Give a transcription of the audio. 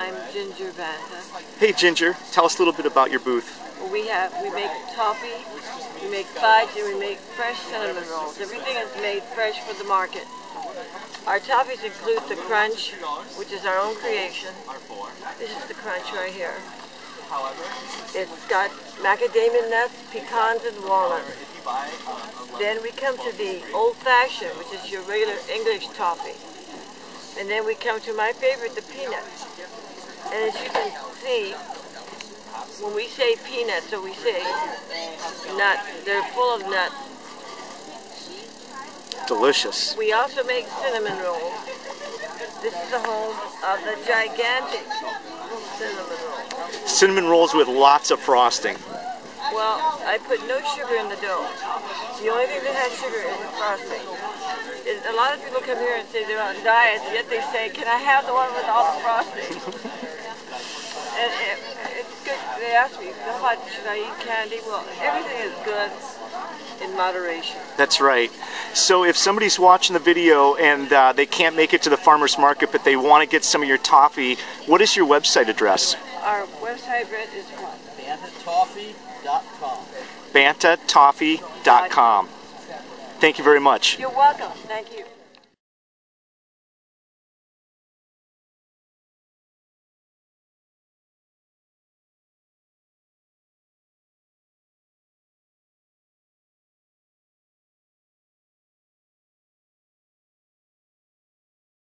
I'm Ginger Banta. Hey Ginger, tell us a little bit about your booth. We have we make toffee, we make fudge, and we make fresh cinnamon rolls. Everything is made fresh for the market. Our toffees include the crunch, which is our own creation. This is the crunch right here. It's got macadamia nuts, pecans, and walnuts. Then we come to the old-fashioned, which is your regular English toffee. And then we come to my favorite, the peanuts. And as you can see, when we say peanuts, so we say nuts, they're full of nuts. Delicious. We also make cinnamon rolls. This is the home of the gigantic cinnamon roll. Cinnamon rolls with lots of frosting. Well, I put no sugar in the dough. The only thing that has sugar is the frosting. It, a lot of people come here and say they're on diets, yet they say, can I have the one with all the frosting? and it, it's good. They ask me, how about should I eat candy? Well, everything is good in moderation. That's right. So if somebody's watching the video and uh, they can't make it to the farmer's market, but they want to get some of your toffee, what is your website address? Our website address is what? BantaToffee.com. bantatoffee.com. Thank you very much. You're welcome. Thank you.